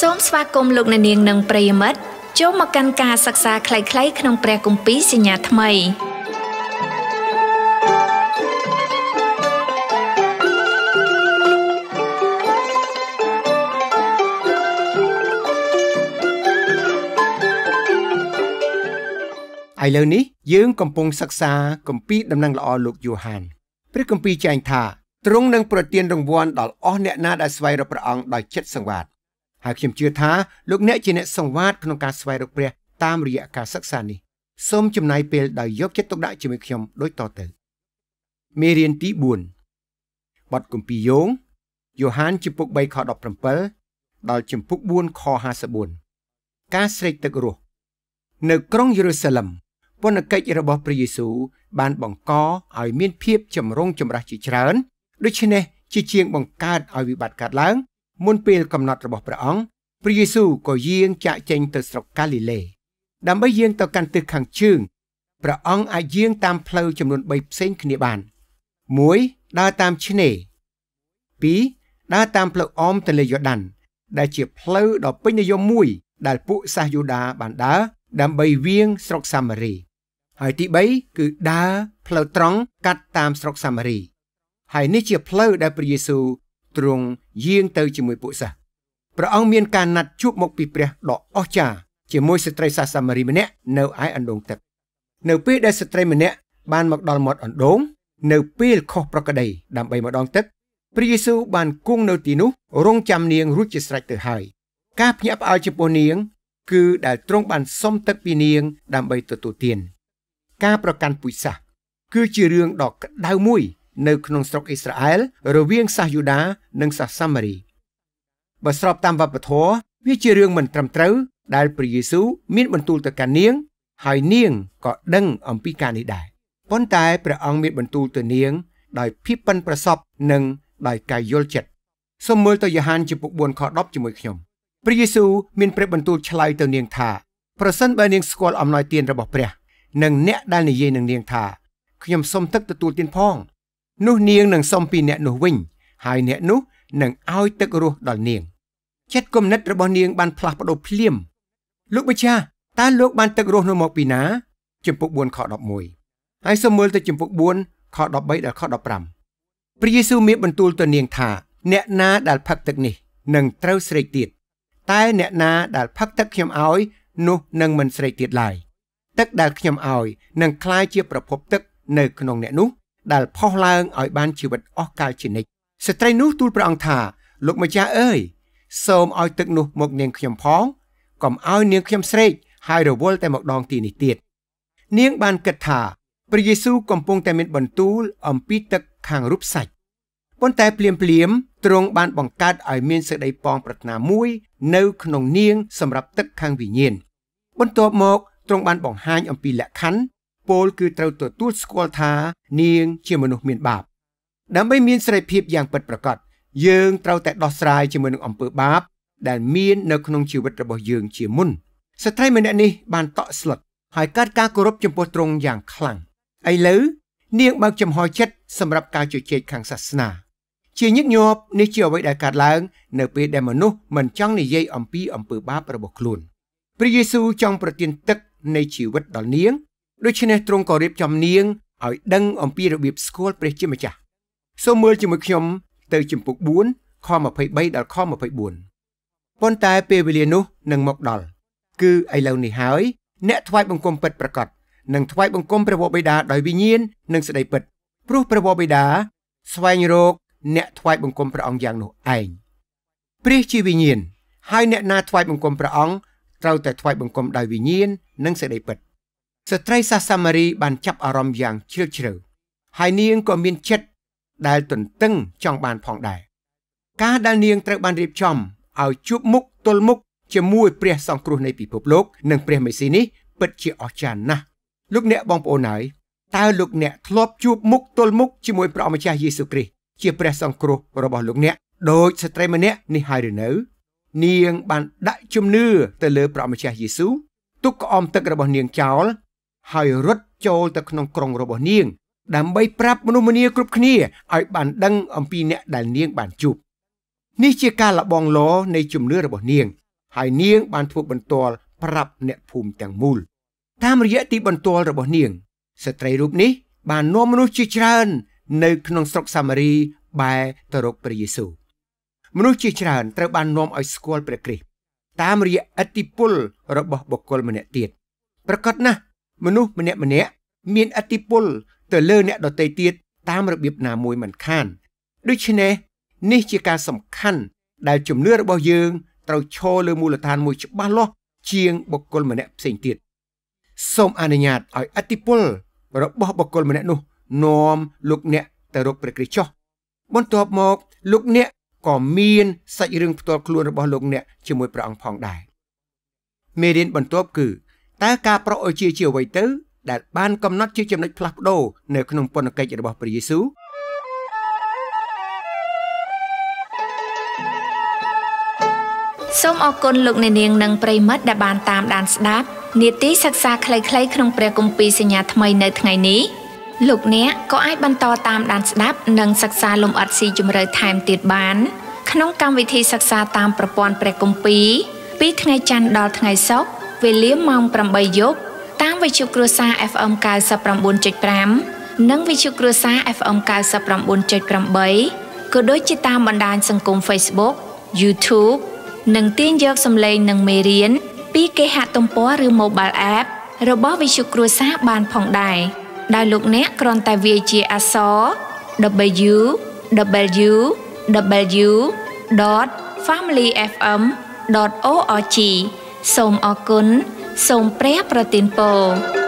សូមស្វាគមន៍លោកអ្នកនាងនិងប្រិយមិត្តចូលមកកាន់ការសិក្សាខ្លីៗក្នុងព្រះគម្ពីរសញ្ញាថ្មីឥឡូវនេះយើងកំពុងសិក្សាគម្ពីរដំណឹងល្អលោកយូហានព្រះគម្ពីរចែងថាទ្រង់នឹងប្រទានរង្វាន់ដល់អស់អ្នកណាដែលស្វែងរកព្រះអង្គដោយចិត្តសង្វាត ហើយខ្ញុំជឿថាលោកអ្នកជាអ្នកសង្វាតក្នុងការស្វែងរកព្រះតាមរយៈការសិក្សានេះសូមចំណាយពេលដោយយកចិត្តទុកដាក់ជាមួយខ្ញុំដូចតទៅមេរៀនទី4បទគម្ពីរយោងយ៉ូហានជំពូក3ខ17ដល់ជំពូក4ខ54ការស្រេកទឹករស់នៅក្រុងយេរូសាឡឹមពន្ធកិច្ចរបស់ព្រះយេស៊ូវបានបង្កឲ្យមានភាពចម្រុងចម្រាស់ជាច្រើនដូច្នេះជាជាងបង្កើតឲ្យវិបត្តិកើតឡើង មុនពេលកំណត់របស់ព្រះអង្គព្រះយេស៊ូវក៏យាងចាក់ចេញទៅស្រុកកាលីលេដើម្បីយាងទៅកាន់ទិសខាងជើងព្រះអង្គអាចយាងតាមផ្លូវចំនួន3ផ្សេងគ្នាបាន1ដើរតាមឆ្នេរ2ដើរតាមផ្លូវអមទន្លេយ៉ូដាន ដែលជាផ្លូវដ៏ពេញនិយមមួយ ដែលពួកសាសយូដាបានដើរដើម្បីវាងស្រុកសាម៉ារី ហើយទី3គឺដើរផ្លូវត្រង់កាត់តាមស្រុកសាម៉ារី ហើយនេះជាផ្លូវដែលព្រះយេស៊ូវ ទ្រង់យាងទៅជាមួយពួកសិស្សព្រះអង្គមានការណាត់ជួបមកពីព្រះដ៏អស្ចារ្យជាមួយស្ត្រីសាសាម៉ារីម្នាក់នៅឯអណ្ដូងទឹក នៅពេលដែលស្ត្រីម្នាក់បានមកដល់មាត់អណ្ដូងនៅពេលខុសប្រក្រតីដើម្បីមកដងទឹកព្រះយេស៊ូវបានគង់នៅទីនោះរងចាំនាងរួចជាស្រេចទៅហើយការភ្ញាក់ផ្អើលចំពោះនាង គឺដែលទ្រង់បានសុំទឹកពីនាងដើម្បីទទួលទាន ការប្រកាន់ពូជសាសន៍គឺជារឿងដ៏ក្តៅមួយ នៅក្នុងស្រុកអ៊ីស្រាអែលរវាងសាសយូដា និងសាសសាម៉ារីបើស្របតាមវប្បធម៌វាជារឿងមិនត្រឹមត្រូវដែលព្រះយេស៊ូវមានបន្ទូលទៅកាន់នាង ហើយនាងក៏ដឹងអំពីការនេះដែរប៉ុន្តែព្រះអង្គមានបន្ទូលទៅនាង ដោយភាពប៉ិនប្រសប់និងដោយការយល់ចិត្តសូមមើលទៅយ៉ូហានជំពូក4ខ10ជាមួយខ្ញុំព្រះយេស៊ូវមានព្រះបន្ទូលឆ្លើយទៅនាងថាប្រសិនបើនាងស្គាល់អំណោយទានរបស់ព្រះ និងអ្នកដែលនិយាយនឹងនាងថាខ្ញុំសុំទឹកទទួលទានផង នោះនាងនឹងសុំពីអ្នកនោះវិញហើយអ្នកនោះនឹងឲ្យទឹករស់ដល់នាងចិត្តគំនិតរបស់នាងបានផ្លាស់ប្ដូរភ្លាមលោកម្ចាស់តើលោកបានទឹករស់នោះមកពីណាចំពុក4ខ11ហើយសូមមើលទៅចំពុក4ខ13ដល់ខ15ព្រះយេស៊ូវមានបន្ទូលទៅនាងថា អ្នកណាដែលផឹកទឹកនេះនឹងត្រូវស្រេកទៀតតែអ្នកណាដែលផឹកទឹកខ្ញុំឲ្យនោះនឹងមិនស្រេកទៀតឡើយទឹកដែលខ្ញុំឲ្យនឹងคล้ายជាប្រភពទឹកនៅក្នុងអ្នកនោះ ដែលផុសឡើងឲ្យបានជីវិតអស់កលជានិច្ចស្ត្រីនោះទូលព្រះអង្គថាលោកម្ចាស់អើយសូមឲ្យទឹកនោះមកនាងខ្ញុំផងកុំឲ្យនាងខ្ញុំស្រេកហើយរវល់តែម្ដងទីនេះទៀតនាងបានគិតថាព្រះយេស៊ូវកំពុងតែមានបន្ទូលអំពីទឹកខាងរូបសាច់ប៉ុន្តែភ្លាមភ្លាមទ្រង់បានបង្កើតឲ្យមានសេចក្តីប៉ងប្រាថ្នាមួយ នៅក្នុងនាងសម្រាប់ទឹកខាងវិញ្ញាណបន្ទាប់មកទ្រង់បានបង្ហាញអំពីលក្ខខណ្ឌ ពលគឺត្រូវទទួលស្គាល់ថា នាងជាមនុស្សមានបាបដើម្បីមានសេរីភាពយ៉ាងពិតប្រាកដយើងត្រូវតែដោះស្រាយជាមួយនឹងអំពើបាប ដែលមាននៅក្នុងជីវិតរបស់យើងជាមុនស្ត្រីម្នាក់នេះបានតក់ស្លុតហើយកាត់ការគោរពចំពោះទ្រង់យ៉ាងខ្លាំងឥឡូវនាងបើកចំហចិត្តសម្រាប់ការជជែកខាងសាសនា ជាញឹកញាប់នេះជាអ្វីដែលកើតឡើង នៅពេលដែលមនុស្សមិនចង់និយាយអំពីអំពើបាបរបស់ខ្លួនព្រះយេស៊ូវចង់ប្រទានទឹកនៃជីវិតដល់នាង ដូច្នេះទ្រង់ក៏រៀបចំនាងឲ្យដឹងអំពីរបៀបស្គាល់ព្រះជាម្ចាស់សូមមើលជាមួយខ្ញុំទៅជំពូក4ខ23ដល់ខ24ប៉ុន្តែពេលវេលានោះនឹងមកដល់គឺឥឡូវនេះហើយអ្នកថ្វាយបង្គំពិតប្រកបនឹងថ្វាយបង្គំព្រះវរបិតាដោយវិញ្ញាណនិងសេចក្តីពិតព្រោះព្រះវរបិតាស្វែងរកអ្នកថ្វាយបង្គំព្រះអង្គយ៉ាងនោះឯងព្រះជាវិញ្ញាណហើយអ្នកណាថ្វាយបង្គំព្រះអង្គត្រូវតែថ្វាយបង្គំដោយវិញ្ញាណនិងសេចក្តីពិត ស្ត្រីសាសាម៉ារីបានចាប់អារម្មណ៍យ៉ាងជ្រាលជ្រៅហើយនាងក៏មានចិត្តដែលទន្ទឹងចង់បានផងដែរការដែលនាងត្រូវបានរៀបចំឲ្យជួបមុខទល់មុខជាមួយព្រះសង្គ្រោះនៃពិភពលោកនិងព្រះមេស៊ីនេះពិតជាអស្ចារ្យណាស់លោកអ្នកបងប្អូនហើយតើលោកអ្នកធ្លាប់ជួបមុខទល់មុខជាមួយព្រះអម្ចាស់យេស៊ូវគ្រីស្ទជាព្រះសង្គ្រោះរបស់លោកអ្នកដោយស្ត្រីម្នាក់នេះហើយឬនៅនាងបានដាក់ជំនឿទៅលើព្រះអម្ចាស់យេស៊ូវទុកក្អមទឹករបស់នាងចោល ហើយរត់ចូលទៅក្នុងក្រុងរបស់នាង ដើម្បីប្រាប់មនុស្សម្នាគ្រប់គ្នាឲ្យបានដឹងអំពីអ្នកដែលនាងបានជួបនេះជាការលបងលនៃជំនឿរបស់នាង ហើយនាងបានធ្វើបន្ទាល់ប្រាប់អ្នកភូមិទាំងមូល តាមរយៈទីបន្ទាល់របស់នាង ស្ត្រីរូបនេះ បាននាំមនុស្សជាច្រើន នៅក្នុងស្រុកសាមារីបែរទៅរកព្រះយេស៊ូវមនុស្សជាច្រើនត្រូវបាននាំឲ្យស្គាល់ព្រះគ្រីស្ទតាមរយៈឥទ្ធិពលរបស់បុគ្គលម្នាក់ទៀតប្រកាសណាស់ មនុស្សម្នាក់ម្នាក់មានឥទ្ធិពលទៅលើអ្នកដទៃទៀតតាមរបៀបណាមួយមិនខានដូច្នេះនេះជាការសំខាន់ដែលជំនឿរបស់យើងត្រូវឈរលើមូលដ្ឋានមួយច្បាស់លាស់ជាងបុគ្គលម្នាក់ផ្សេងទៀតសូមអនុញ្ញាតឲ្យអតិពលរបស់បុគ្គលម្នាក់នោះនាំលោកអ្នកទៅរកព្រះគ្រីស្ទចុះបន្ទាប់មកលោកអ្នកក៏មានសាច់រឿងផ្ទាល់ខ្លួនរបស់លោកអ្នកជាមួយព្រះអង្គផងដែរមេរៀនបន្ទាប់គឺ តើការប្រោសឲ្យជាជាអ្វីទៅដែលបានកំណត់ជាចំណុចផ្លាស់ប្ដូរនៅក្នុងពន្ធកិច្ចរបស់ព្រះយេស៊ូវសូមអរគុណលោកអ្នកនាងនិងប្រិមិត្តដែលបានតាមដានស្ដាប់នាទីសិក្សាខ្លីៗក្នុងព្រះគម្ពីរសញ្ញាថ្មីនៅថ្ងៃនេះលោកអ្នកក៏អាចបន្តតាមដានស្ដាប់និងសិក្សាលំអិតស៊ីជម្រៅថែមទៀតបាន ក្នុងកម្មវិធីសិក្សាតាមប្រព័ន្ធព្រះគម្ពីរពីថ្ងៃច័ន្ទដល់ថ្ងៃសុក្រ វេលាម៉ោង8យប់តាមវិទ្យុគ្រួសារ FM 99.5និងវិទ្យុគ្រួសារ FM 99.8ក៏ដូចជាតាមបណ្ដាញសង្គម Facebook YouTube និងទាញយកសម្លេងនិងមេរៀនពីគេហទំព័រឬ Mobile App របស់វិទ្យុគ្រួសារបានផងដែរដោយលោកអ្នកគ្រាន់តែវាយជាអក្សរ www.familyfm.org សូមអរគុណសូមព្រះប្រទានពរ